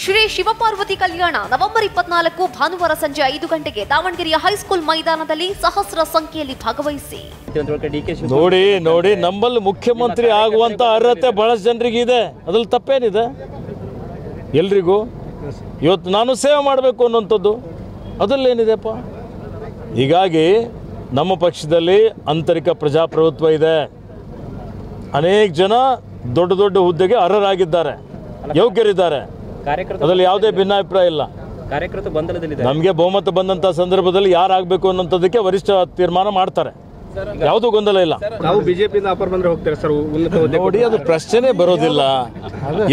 ಶ್ರೀ ಶಿವಪಾರ್ವತಿ ಕಲ್ಯಾಣ November ಇಪ್ಪತ್ನಾಲ್ಕು ಭಾನುವಾರ ಸಂಜೆ ಐದು ಗಂಟೆಗೆ ದಾವಣಗೆರೆಯ ಹೈಸ್ಕೂಲ್ ಮೈದಾನದಲ್ಲಿ ಸಹಸ್ರ ಸಂಖ್ಯೆಯಲ್ಲಿ ಭಾಗವಹಿಸಿ. ನೋಡಿ ನೋಡಿ ನಮ್ಮಲ್ಲಿ ಮುಖ್ಯಮಂತ್ರಿ ಆಗುವಂತ ಅರ್ಹತೆ ಬಹಳಷ್ಟು ಜನರಿಗೆ ಇದೆ. ಅದ್ರಲ್ಲಿ ತಪ್ಪೇನಿದೆ? ಎಲ್ರಿಗೂ? ಇವತ್ತು ನಾನು ಸೇವೆ ಮಾಡಬೇಕು ಅನ್ನೋಂಥದ್ದು ಅದರಲ್ಲೇನಿದೆಪ್ಪ? ಹೀಗಾಗಿ ನಮ್ಮ ಪಕ್ಷದಲ್ಲಿ ಆಂತರಿಕ ಪ್ರಜಾಪ್ರಭುತ್ವ ಇದೆ. ಅನೇಕ ಜನ ದೊಡ್ಡ ದೊಡ್ಡ ಹುದ್ದೆಗೆ ಅರ್ಹರಾಗಿದ್ದಾರೆ. ಯೋಗ್ಯರಿದ್ದಾರೆ. ಅದರಲ್ಲಿ ಯಾವುದೇ ಭಿನ್ನಾಭಿಪ್ರಾಯ ಇಲ್ಲ. ಕಾರ್ಯಕರ್ತ ಬಂದಲದಲ್ಲಿದೆ ನಮಗೆ ಬಹುಮತ ಬಂದಂಥ ಸಂದರ್ಭದಲ್ಲಿ ಯಾರು ಆಗಬೇಕು ಅನ್ನೋಂಥದ್ದಕ್ಕೆ ವರಿಷ್ಠ ತೀರ್ಮಾನ ಮಾಡ್ತಾರೆ. ಯಾವುದು ಗೊಂದಲ ಇಲ್ಲ. ನಾವು ಬಿಜೆಪಿಯಿಂದ ಅಪರ್ ಬಂದ್ರೆ ಹೋಗ್ತಾರೆ ಸರ್? ನೋಡಿ ಅದು ಪ್ರಶ್ನೆ ಬರೋದಿಲ್ಲ.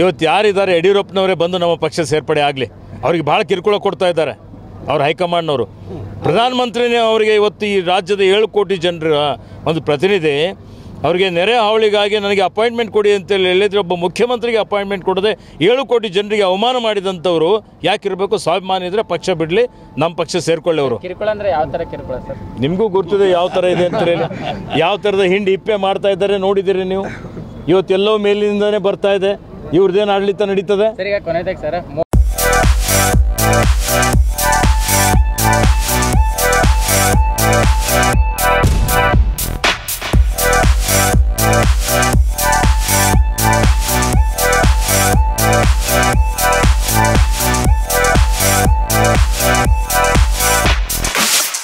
ಇವತ್ತು ಯಾರಿದ್ದಾರೆ? ಯಡಿಯೂರಪ್ಪನವರೇ ಬಂದು ನಮ್ಮ ಪಕ್ಷ ಸೇರ್ಪಡೆ ಆಗಲಿ. ಅವ್ರಿಗೆ ಭಾಳ ಕಿರುಕುಳ ಕೊಡ್ತಾ ಇದ್ದಾರೆ ಅವ್ರ ಹೈಕಮಾಂಡ್ನವರು. ಪ್ರಧಾನಮಂತ್ರಿನೇ ಅವರಿಗೆ ಇವತ್ತು ಈ ರಾಜ್ಯದ ಏಳು ಕೋಟಿ ಜನರ ಒಂದು ಪ್ರತಿನಿಧಿ ಅವರಿಗೆ ನೆರೆ ಹಾವಳಿಗಾಗಿ ನನಗೆ ಅಪಾಯಿಂಟ್ಮೆಂಟ್ ಕೊಡಿ ಅಂತೇಳಿ ಹೇಳಿದ್ರೆ ಒಬ್ಬ ಮುಖ್ಯಮಂತ್ರಿಗೆ ಅಪಾಯಿಂಟ್ಮೆಂಟ್ ಕೊಡದೆ ಏಳು ಕೋಟಿ ಜನರಿಗೆ ಅವಮಾನ ಮಾಡಿದಂಥವ್ರು ಯಾಕಿರಬೇಕು? ಸ್ವಾಭಿಮಾನ ಇದ್ರೆ ಪಕ್ಷ ಬಿಡಲಿ ನಮ್ಮ ಪಕ್ಷ ಸೇರ್ಕೊಳ್ಳೆವರು ಕಿರುಕುಳ ಅಂದ್ರೆ ಯಾವ ತರ ಕಿರುಕುಳ ಸರ್? ನಿಮಗೂ ಗುರ್ತಿದೆ ಯಾವ ಥರ ಇದೆ ಅಂತ ಹೇಳಿ. ಯಾವ ಥರದ ಹಿಂಡಿ ಇಪ್ಪೆ ಮಾಡ್ತಾ ಇದ್ದಾರೆ ನೋಡಿದ್ದೀರಿ ನೀವು? ಇವತ್ತೆಲ್ಲೋ ಮೇಲಿನಿಂದನೇ ಬರ್ತಾ ಇದೆ. ಇವ್ರದ್ದೇನು ಆಡಳಿತ ನಡೀತದೆ?